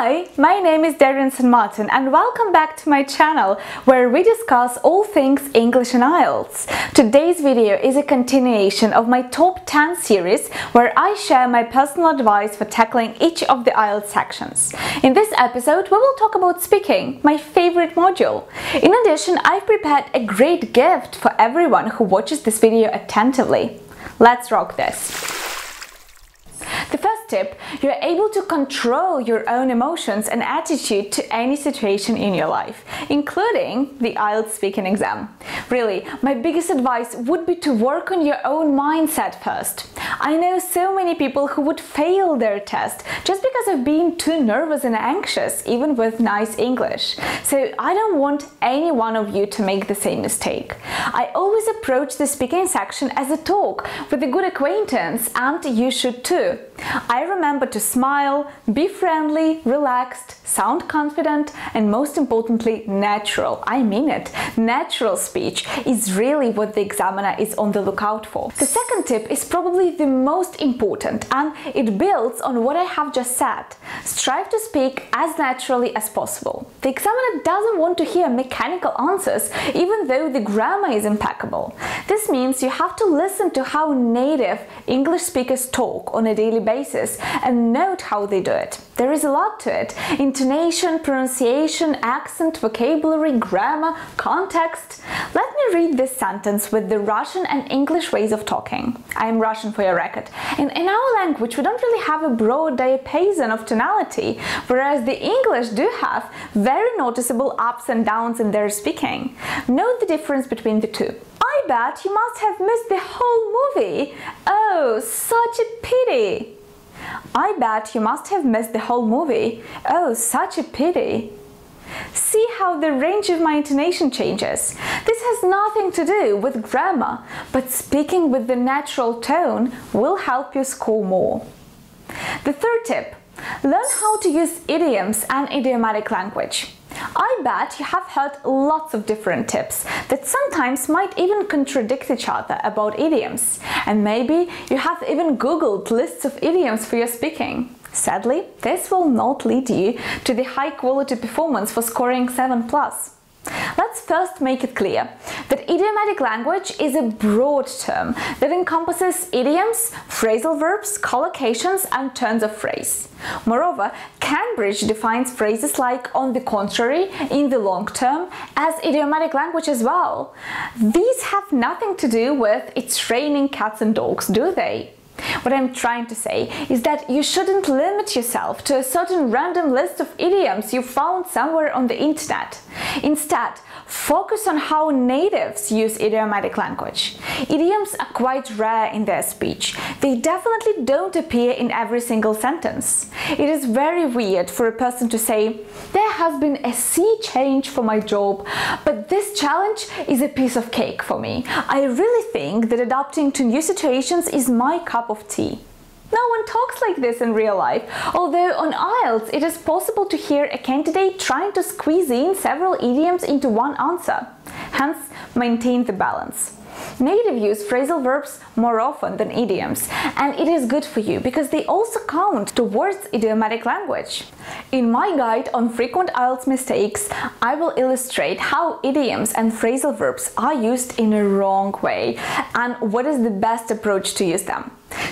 Hi, my name is Darian Sandmartin and welcome back to my channel where we discuss all things English and IELTS. Today's video is a continuation of my top 10 series where I share my personal advice for tackling each of the IELTS sections. In this episode, we will talk about speaking, my favorite module. In addition, I've prepared a great gift for everyone who watches this video attentively. Let's rock this! Tip, you're able to control your own emotions and attitude to any situation in your life, including the IELTS speaking exam. Really, my biggest advice would be to work on your own mindset first. I know so many people who would fail their test just because of being too nervous and anxious, even with nice English. So I don't want any one of you to make the same mistake. I always approach the speaking section as a talk with a good acquaintance and you should too. I remember to smile, be friendly, relaxed, sound confident, and most importantly, natural. I mean it. Natural speech is really what the examiner is on the lookout for. The second tip is probably the most important and it builds on what I have just said. Strive to speak as naturally as possible. The examiner doesn't want to hear mechanical answers even though the grammar is impeccable. This means you have to listen to how native English speakers talk on a daily basis and note how they do it. There is a lot to it. Intonation, pronunciation, accent, vocabulary, grammar, context. Let me read this sentence with the Russian and English ways of talking. I am Russian for your record. In, our language, we don't really have a broad diapason of tonality, whereas the English do have very noticeable ups and downs in their speaking. Note the difference between the two. I bet you must have missed the whole movie. Oh, such a pity. I bet you must have missed the whole movie. Oh, such a pity. See how the range of my intonation changes. This has nothing to do with grammar, but speaking with the natural tone will help you score more. The third tip, learn how to use idioms and idiomatic language. I bet you have heard lots of different tips that sometimes might even contradict each other about idioms. And maybe you have even googled lists of idioms for your speaking. Sadly, this will not lead you to the high quality performance for scoring 7 plus. Let's first make it clear that idiomatic language is a broad term that encompasses idioms, phrasal verbs, collocations and turns of phrase. Moreover, Cambridge defines phrases like on the contrary, in the long term, as idiomatic language as well. These have nothing to do with it's raining cats and dogs, do they? What I'm trying to say is that you shouldn't limit yourself to a certain random list of idioms you found somewhere on the internet. Instead, focus on how natives use idiomatic language. Idioms are quite rare in their speech. They definitely don't appear in every single sentence. It is very weird for a person to say, there has been a sea change for my job, but this challenge is a piece of cake for me. I really think that adapting to new situations is my cup of tea. No one talks like this in real life, although on IELTS it is possible to hear a candidate trying to squeeze in several idioms into one answer. Hence, maintain the balance. Native use phrasal verbs more often than idioms, and it is good for you because they also count towards idiomatic language. In my guide on frequent IELTS mistakes, I will illustrate how idioms and phrasal verbs are used in a wrong way and what is the best approach to use them.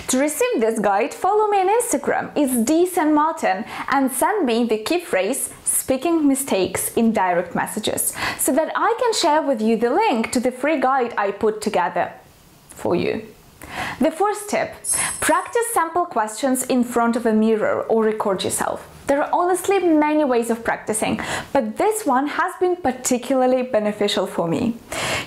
To receive this guide, follow me on Instagram, it's D Martin, and send me the key phrase speaking mistakes in direct messages so that I can share with you the link to the free guide I put together for you. The fourth tip, practice sample questions in front of a mirror or record yourself. There are honestly many ways of practicing, but this one has been particularly beneficial for me.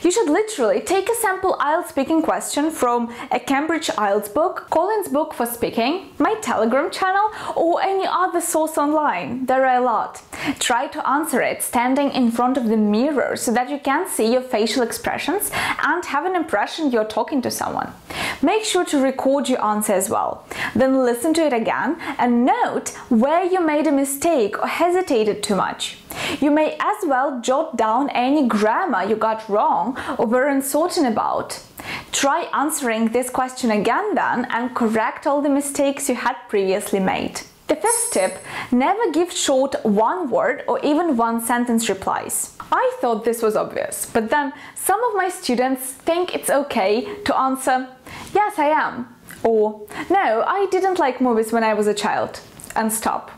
You should literally take a sample IELTS speaking question from a Cambridge IELTS book, Collins book for speaking, my Telegram channel, or any other source online. There are a lot. Try to answer it standing in front of the mirror so that you can see your facial expressions and have an impression you're talking to someone. Make sure to record your answer as well. Then listen to it again and note where you made a mistake or hesitated too much. You may as well jot down any grammar you got wrong or were uncertain about. Try answering this question again then and correct all the mistakes you had previously made. The fifth tip, never give short one word or even one sentence replies. I thought this was obvious, but then some of my students think it's okay to answer, yes I am, or no, I didn't like movies when I was a child, and stop.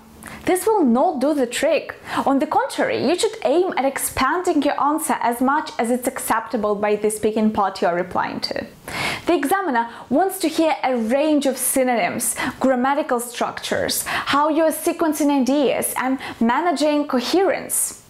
This will not do the trick. On the contrary, you should aim at expanding your answer as much as it's acceptable by the speaking party you're replying to. The examiner wants to hear a range of synonyms, grammatical structures, how you're sequencing ideas, and managing coherence.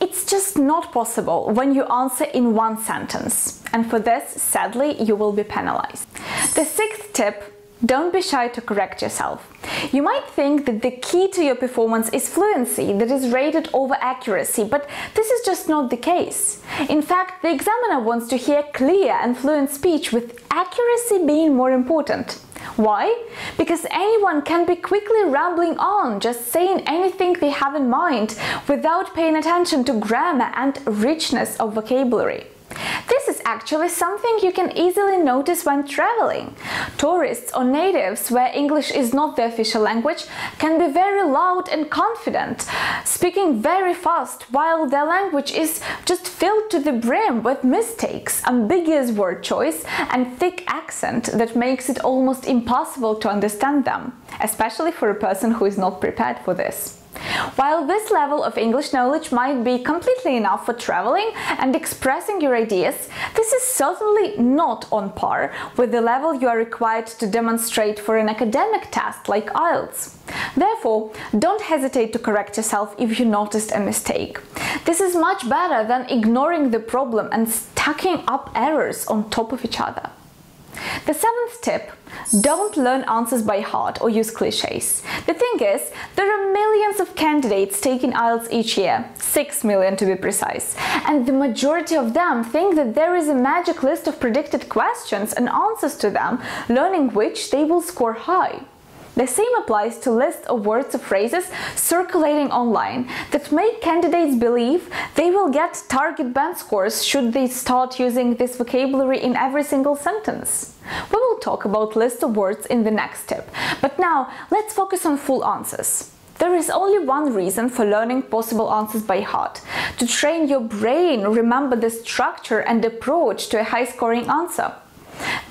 It's just not possible when you answer in one sentence, and for this, sadly, you will be penalized. The sixth tip don't be shy to correct yourself. You might think that the key to your performance is fluency that is rated over accuracy, but this is just not the case. In fact, the examiner wants to hear clear and fluent speech with accuracy being more important. Why? Because anyone can be quickly rambling on, just saying anything they have in mind without paying attention to grammar and richness of vocabulary. This is actually something you can easily notice when traveling. Tourists or natives where English is not the official language can be very loud and confident, speaking very fast while their language is just filled to the brim with mistakes, ambiguous word choice and thick accent that makes it almost impossible to understand them, especially for a person who is not prepared for this. While this level of English knowledge might be completely enough for traveling and expressing your ideas, this is certainly not on par with the level you are required to demonstrate for an academic test like IELTS. Therefore, don't hesitate to correct yourself if you noticed a mistake. This is much better than ignoring the problem and stacking up errors on top of each other. The seventh tip, don't learn answers by heart or use cliches. The thing is, there are millions of candidates taking IELTS each year, 6 million to be precise, and the majority of them think that there is a magic list of predicted questions and answers to them, learning which they will score high. The same applies to lists of words or phrases circulating online that make candidates believe they will get target band scores should they start using this vocabulary in every single sentence. We will talk about lists of words in the next tip, but now let's focus on full answers. There is only one reason for learning possible answers by heart to train your brain remember the structure and approach to a high scoring answer.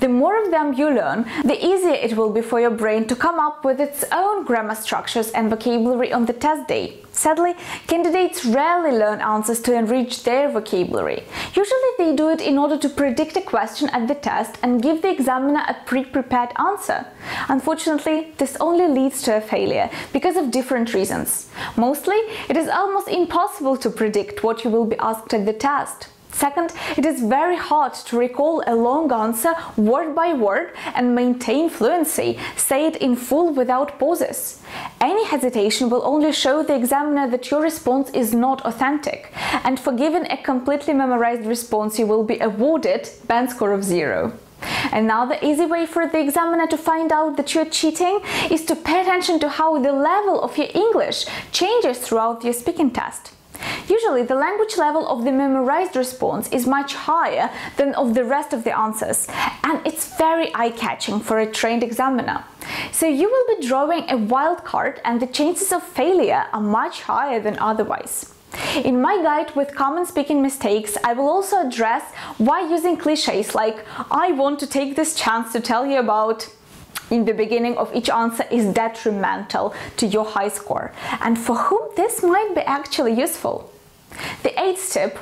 The more of them you learn, the easier it will be for your brain to come up with its own grammar structures and vocabulary on the test day. Sadly, candidates rarely learn answers to enrich their vocabulary. Usually they do it in order to predict a question at the test and give the examiner a pre-prepared answer. Unfortunately, this only leads to a failure because of different reasons. Mostly, it is almost impossible to predict what you will be asked at the test. Second, it is very hard to recall a long answer word by word and maintain fluency, say it in full without pauses. Any hesitation will only show the examiner that your response is not authentic, and for giving a completely memorized response you will be awarded band score of zero. And now the easy way for the examiner to find out that you're cheating is to pay attention to how the level of your English changes throughout your speaking test. Usually the language level of the memorized response is much higher than of the rest of the answers and it's very eye-catching for a trained examiner. So you will be drawing a wild card and the chances of failure are much higher than otherwise. In my guide with common speaking mistakes, I will also address why using cliches like I want to take this chance to tell you about in the beginning of each answer is detrimental to your high score and for whom this might be actually useful. The eighth tip,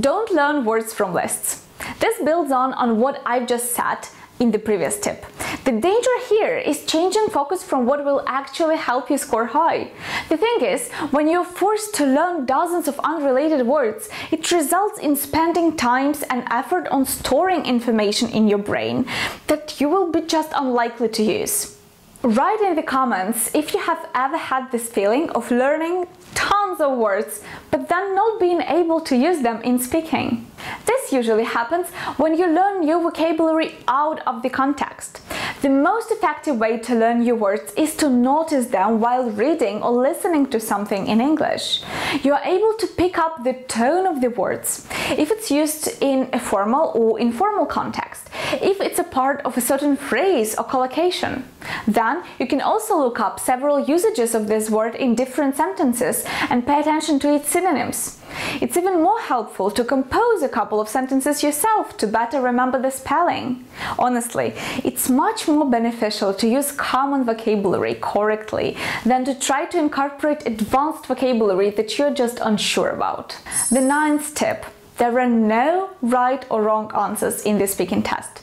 don't learn words from lists. This builds on, on what I've just said in the previous tip. The danger here is changing focus from what will actually help you score high. The thing is, when you're forced to learn dozens of unrelated words, it results in spending times and effort on storing information in your brain that you will be just unlikely to use. Write in the comments if you have ever had this feeling of learning tons of words, but then not being able to use them in speaking. This usually happens when you learn new vocabulary out of the context. The most effective way to learn new words is to notice them while reading or listening to something in English. You are able to pick up the tone of the words if it's used in a formal or informal context. If it's a part of a certain phrase or collocation. Then you can also look up several usages of this word in different sentences and pay attention to its synonyms. It's even more helpful to compose a couple of sentences yourself to better remember the spelling. Honestly, it's much more beneficial to use common vocabulary correctly than to try to incorporate advanced vocabulary that you're just unsure about. The ninth tip. There are no right or wrong answers in the speaking test.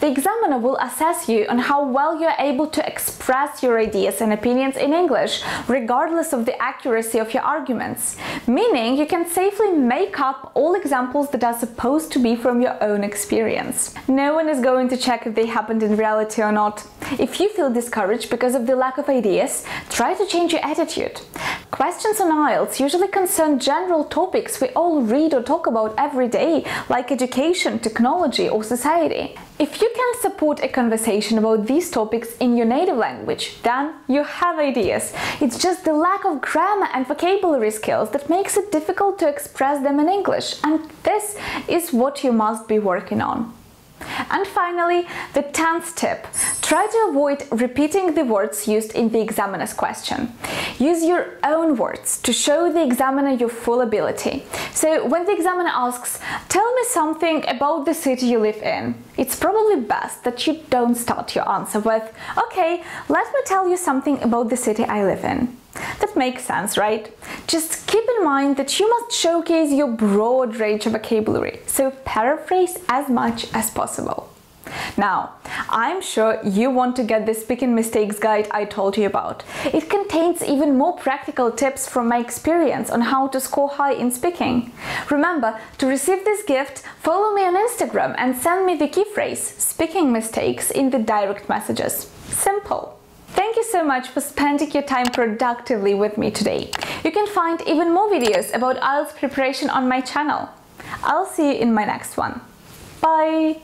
The examiner will assess you on how well you're able to express your ideas and opinions in English, regardless of the accuracy of your arguments, meaning you can safely make up all examples that are supposed to be from your own experience. No one is going to check if they happened in reality or not. If you feel discouraged because of the lack of ideas, try to change your attitude. Questions on IELTS usually concern general topics we all read or talk about every day, like education, technology, or society. If you can support a conversation about these topics in your native language, then you have ideas. It's just the lack of grammar and vocabulary skills that makes it difficult to express them in English, and this is what you must be working on. And finally, the 10th tip. Try to avoid repeating the words used in the examiner's question. Use your own words to show the examiner your full ability. So when the examiner asks, tell me something about the city you live in, it's probably best that you don't start your answer with, okay, let me tell you something about the city I live in. That makes sense, right? Just keep in mind that you must showcase your broad range of vocabulary, so paraphrase as much as possible. Now, I'm sure you want to get the speaking mistakes guide I told you about. It contains even more practical tips from my experience on how to score high in speaking. Remember, to receive this gift, follow me on Instagram and send me the key phrase speaking mistakes in the direct messages. Simple. Thank you so much for spending your time productively with me today. You can find even more videos about IELTS preparation on my channel. I'll see you in my next one. Bye!